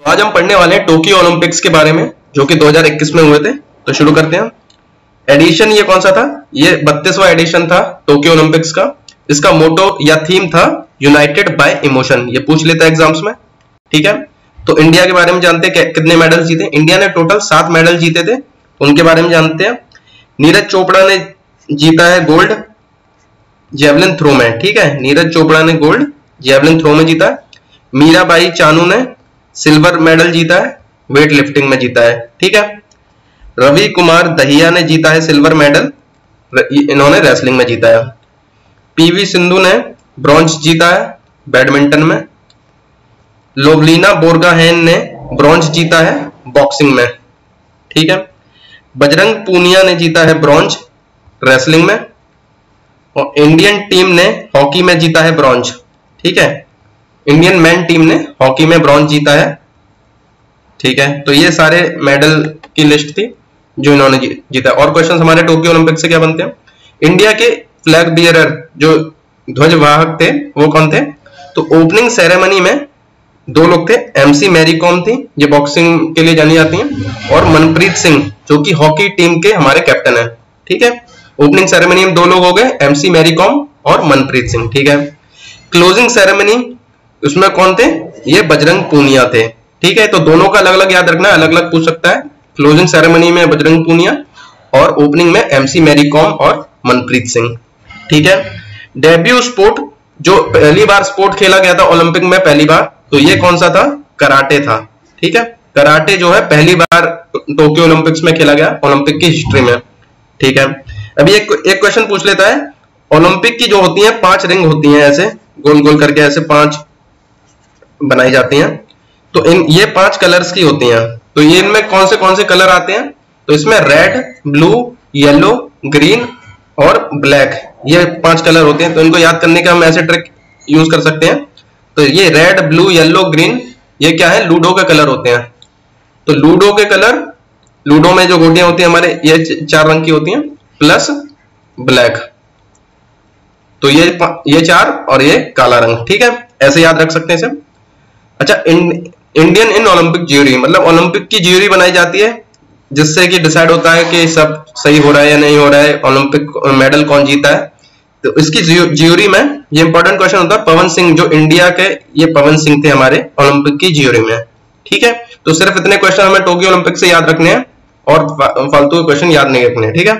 तो आज हम पढ़ने वाले हैं टोक्यो ओलंपिक्स के बारे में, जो कि 2021 में हुए थे। तो शुरू करते हैं एडिशन ये कौन सा था? ये बत्तीसवा एडिशन था टोक्यो ओलंपिक्स का इसका मोटो या थीम था यूनाइटेड बाय इमोशन ये पूछ लेता है एग्ज़ाम्स में। ठीक है? तो इंडिया के बारे में जानते हैं कितने मेडल जीते। इंडिया ने टोटल सात मेडल जीते थे। उनके बारे में जानते हैं। नीरज चोपड़ा ने जीता है गोल्ड जेवलिन थ्रो में। ठीक है? नीरज चोपड़ा ने गोल्ड जेवलिन थ्रो में जीता। मीराबाई चानू ने सिल्वर मेडल जीता है वेट लिफ्टिंग में जीता है, ठीक है? रवि कुमार दहिया ने जीता है सिल्वर मेडल इन्होंने रेसलिंग में जीता है। पीवी सिंधु ने ब्रॉन्ज जीता है बैडमिंटन में। लोवलीना बोरगाहेन ने ब्रॉन्ज जीता है बॉक्सिंग में, ठीक है? बजरंग पूनिया ने जीता है ब्रॉन्ज रेसलिंग में। और इंडियन टीम ने हॉकी में जीता है ब्रॉन्ज, ठीक है? इंडियन मैन टीम ने हॉकी में ब्रॉन्ज जीता है। ठीक है? तो ये सारे मेडल की लिस्ट थी जो इन्होंने जीता और क्वेश्चन हमारे टोक्यो ओलंपिक से क्या बनते हैं? इंडिया के फ्लैग बियरर जो ध्वज वाहक थे, वो कौन थे? तो ओपनिंग सेरेमनी में दो लोग थे। एमसी मैरी कॉम थी, ये बॉक्सिंग के लिए जानी जाती हैं। और मनप्रीत सिंह, जो कि हॉकी टीम के हमारे कैप्टन है। ठीक है? ओपनिंग सेरेमनी में दो लोग हो गए एमसी मैरी कॉम और मनप्रीत सिंह। ठीक है? क्लोजिंग सेरेमनी उसमें कौन थे? ये बजरंग पूनिया थे। ठीक है तो दोनों का अलग अलग याद रखना अलग अलग पूछ सकता है। क्लोजिंग सेरेमनी में बजरंग पूनिया और ओपनिंग में एमसी मैरी कॉम और मनप्रीत सिंह। ठीक है? डेब्यू स्पोर्ट जो पहली बार स्पोर्ट खेला गया था ओलंपिक में पहली बार तो ये कौन सा था? कराटे था। ठीक है? कराटे जो है, पहली बार टोक्यो ओलंपिक्स में खेला गया ओलंपिक की हिस्ट्री में। ठीक है? अभी एक एक क्वेश्चन पूछ लेता है। ओलंपिक की जो होती है, पाँच रिंग होती है ऐसे गोल गोल करके ऐसे पाँच बनाई जाती हैं। तो इन, ये पाँच कलर्स की होती हैं। तो ये इनमें कौन से कौन से कलर आते हैं? तो इसमें रेड ब्लू येलो ग्रीन और ब्लैक ये पाँच कलर होते हैं। तो इनको याद करने का हम ऐसे ट्रिक यूज़ कर सकते हैं। तो ये रेड ब्लू येलो ग्रीन ये क्या है? लूडो के कलर होते हैं। तो लूडो के कलर लूडो में जो गोटियाँ होती हैं हमारे, ये चार रंग की होती हैं। प्लस ब्लैक तो ये ये चार और ये काला रंग। ठीक है? ऐसे याद रख सकते हैं इसे। अच्छा इंडियन इन ओलंपिक ज्यूरी मतलब ओलंपिक की ज्यूरी बनाई जाती है, जिससे कि डिसाइड होता है कि सब सही हो रहा है या नहीं हो रहा है ओलंपिक मेडल कौन जीता है। तो इसकी ज्यूरी में ये इंपॉर्टेंट क्वेश्चन होता है, पवन सिंह, जो इंडिया के, ये पवन सिंह थे हमारे ओलंपिक की ज्यूरी में। ठीक है? तो सिर्फ़ इतने क्वेश्चन हमें टोक्यो ओलंपिक से याद रखने हैं, और फालतू क्वेश्चन याद नहीं रखने ठीक है?